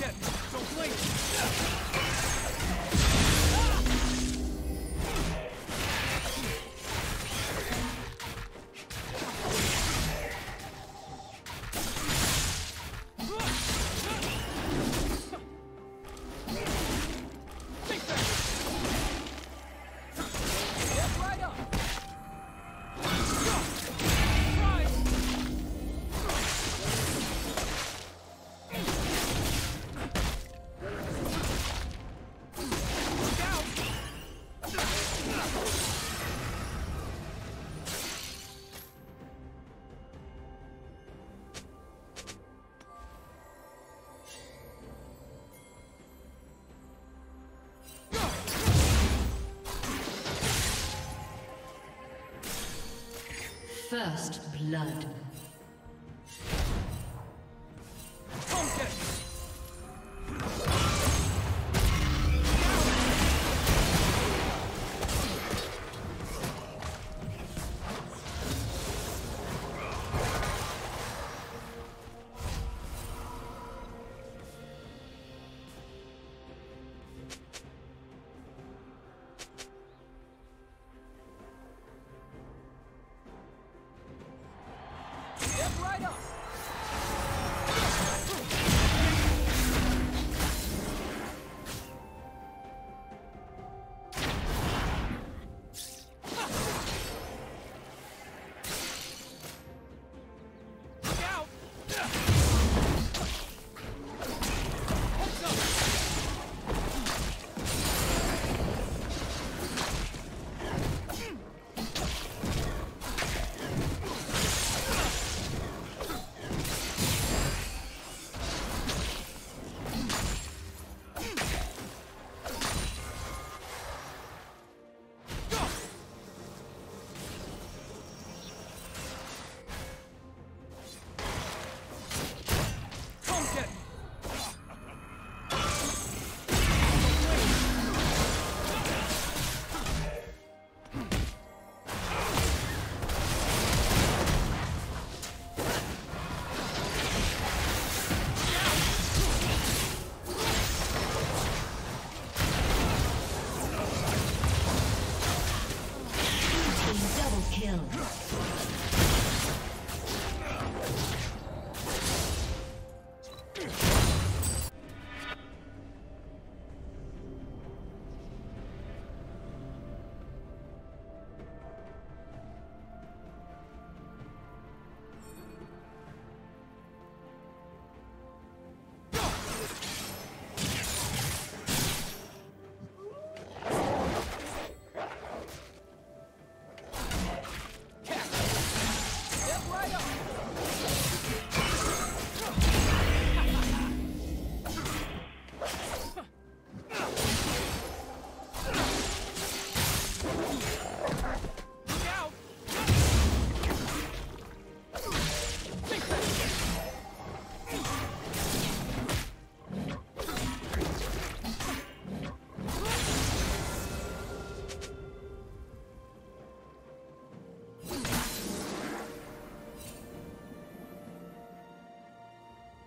Don't blink! First blood.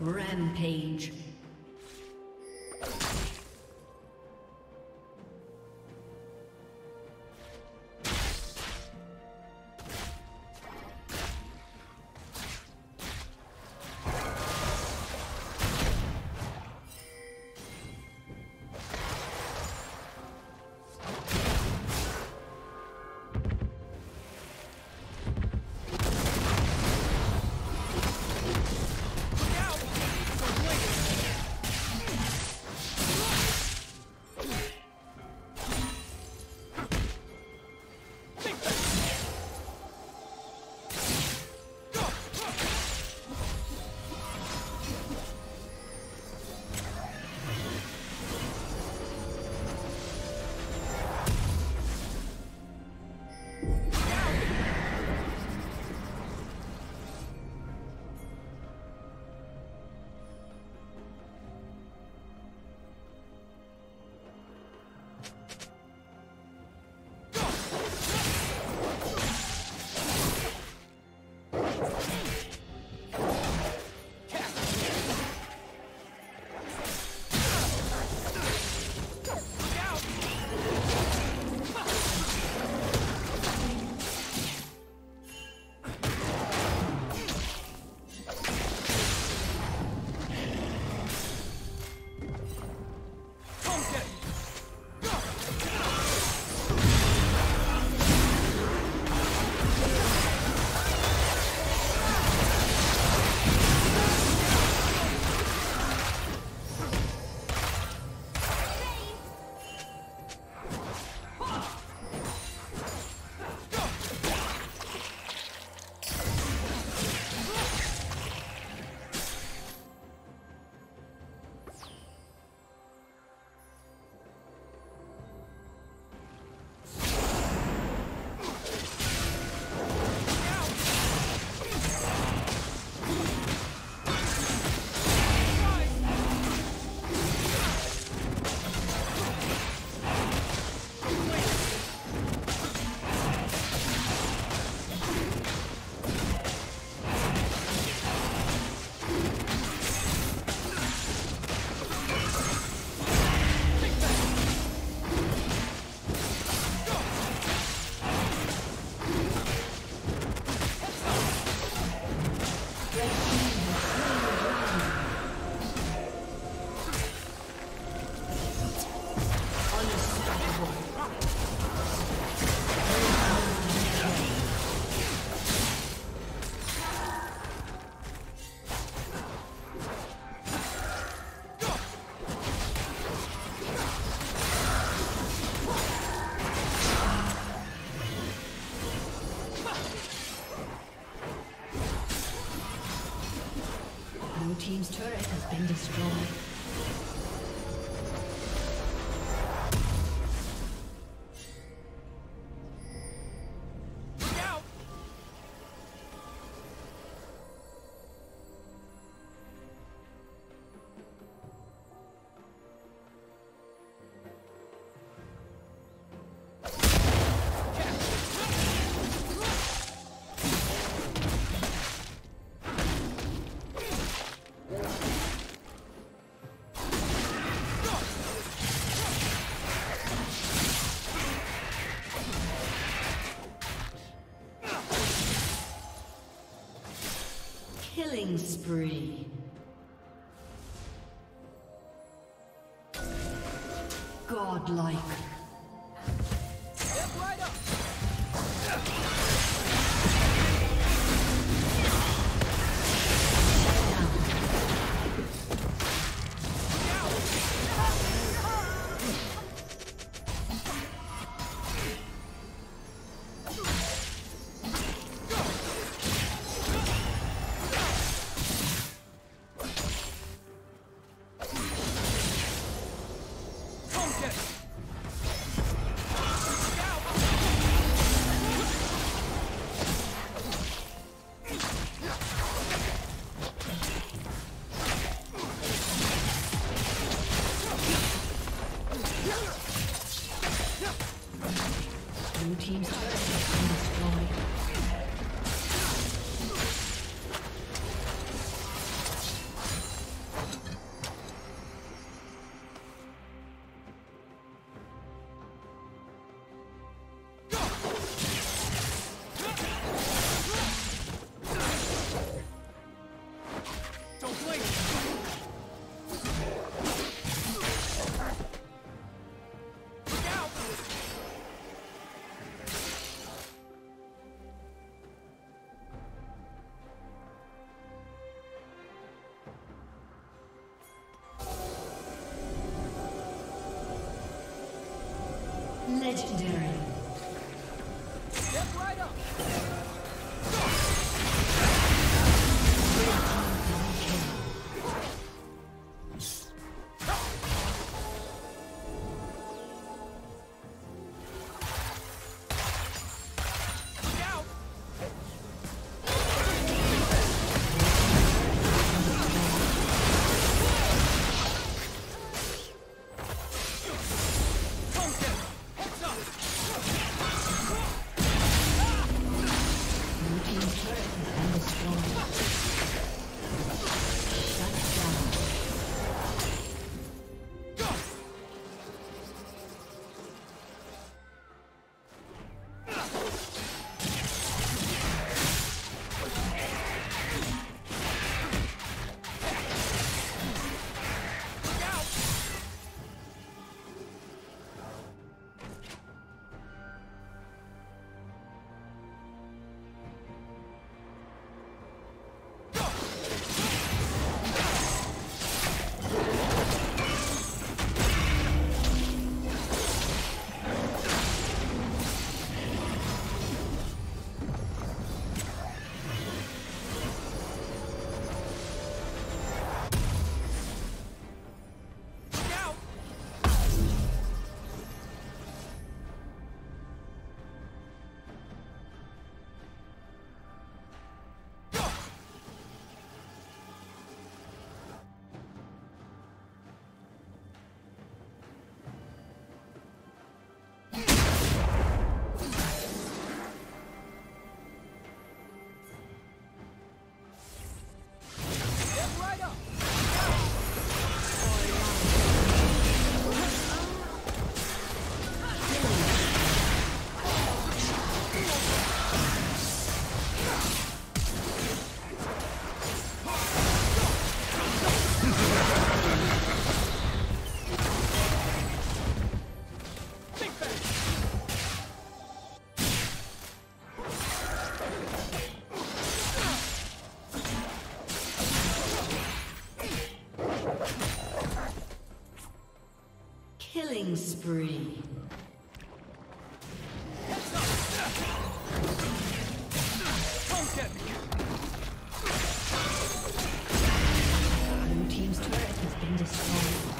Rampage. Killing spree. Godlike. been destroyed.